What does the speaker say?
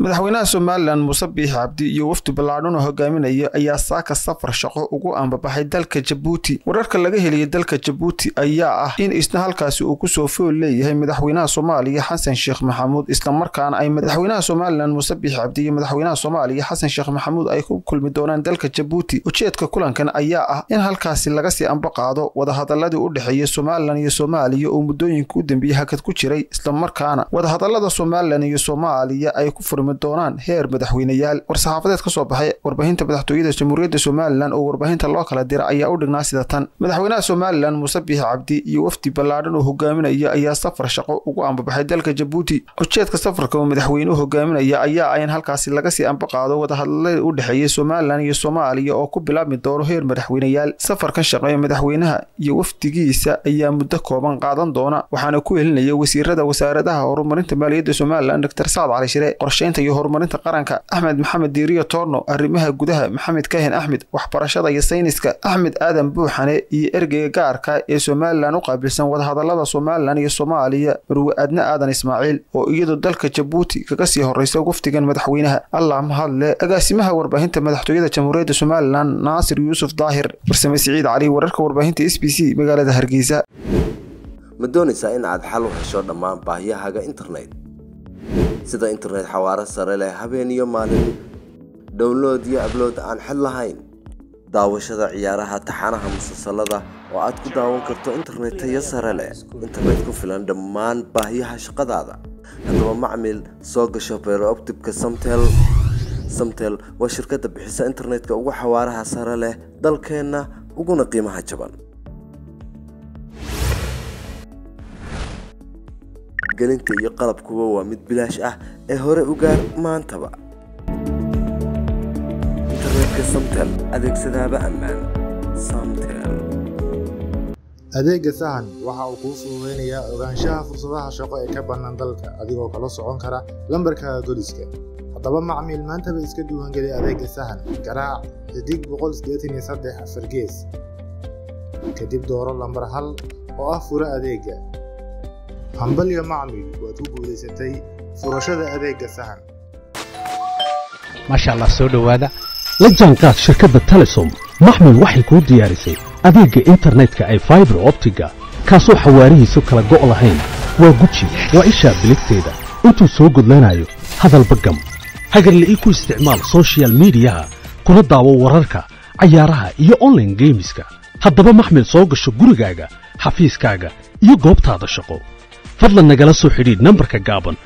madaxweynaha somalilan muuse biix cabdi iyo wafdi ballaadhan oo hogaaminaya ayaa saaka safar shaqo ugu ambabaxay dalka jabuuti wararka laga heliyay dalka jabuuti ayaa ah in isna halkaasi uu ku soo fool leeyahay madaxweynaha soomaaliya xasan sheekh maxamuud islamarkaana ay madaxweynaha somalilan muuse biix cabdi iyo madaxweynaha soomaaliya xasan sheekh maxamuud ay ku kulmi doonaan dalka jabuuti ujeedka kulankan ayaa ah in halkaasi laga sii amba qaado wadahadaladii u dhexeeya somalilan iyo soomaaliya oo muddooyinka u dambeeyey hakad ku jiray islamarkaana wadahadalada somalilan iyo soomaaliya ay ku furmi doonaan heer madaxweyneyaal war-saxaafadeed ka soo baxay warbaahinta madaxtooyada jamhuuriyadda somalilan oo warbaahinta loo kala dira ayaa u dhignaa sida tan madaxweynaha somalilan muuse biix cabdi iyo wafdi ballaadhan oo hogaaminaya ayaa safar shaqo ugu ambabaxay dalka jabuuti. Ujeedka safarka oo madaxweynuhu hogaaminaya ayaa in halkaasi laga sii ambaqaado wadahadalada u dhexeeya somalilan iyo soomaaliya oo ku bilaabmi doono heer madaxweyneyaal safarkan shaqeeya madaxweynaha iyo wafdigiisa ayaa muddo kooban qaadan doona waxaana ku helinaya wasiirada wasaaradaha horumarinta maaliyadda somalilan dr sacad cali shire qorsheynta iyo horumarinta qaranka axmed maxamed diiriyo toorno arrimaha gudaha maxamed kahin axmed waxbarashada iyo sayniska axmed aadan buuxane iyo ergeyga gaarka ee somalilan u qaabilsan wadahadalada somalilan iyo soomaaliya marwe adne aadan ismaaciil oo iyadoo dalka jabuuti kaga sii horreysa wafdigan madaxweynaha. Allah mahadle agaasimaha warbaahinta madaxtooyada jamhuuriyadda somalilan naasir yuusuf daahir farsame siciid cali wararka warbaahinta s b c magaalada hargeysa. Ma doonaysaa in aad xal u hesho dhammaan baahiyahaaga internet sida internet xawaaro sare leh habeen iyo maalin download iyo ablood aan xid lahayn. Daawashada ciyaaraha taxanaha musalsalada oo aad ku daawan karto internet tayo sare leh. Internet ku filan dhammaan baahiyaha shaqadaada. Haddaba macmil soo gasho beerooptibka samtel samtel waa shirkadda bixisa internetka ugu xawaaraha sare leh dalkeenna uguna qiimaha jaban gelinta iyo qalabkuba waa mid bilaash ah ee hore u gaar maantaba. Adeegga sahan waxa uu kuu fududaynayaa ogaanshaha fursadaha shaqo ee ka bannaan dalka adigoo kala socon kara lambarkaaga goliska haddaba macmiil maantaba iska duwangeli adeegga sahan garaac xidig boqol sideetan iyo saddex afar gees. Kadib dooro lambar hal oo ah furo adeegga hambalyo macmiil waad ku guulaysatay furashada adeegga sahan maasha allah soo dhowaada. La jaanqaad shirkadda telesom. Maxmil waxay kuu diyaarisay adeegga internetka ay faibar optiga. Kaasoo xawaarihiisu kala go' lahayn. Waa guji waa ishaa biligteeda. Intuu soo gudlanayo hadalba gam hagarle ii ku isticmaal sochial midiyaha kuna daawo wararka cayaaraha iyo onlaine geemiska haddaba maxmil soo gasho gurigaaga xafiiskaaga iyo goobtaada shaqo fadlan nagala soo xidhiidh nambarka gaaban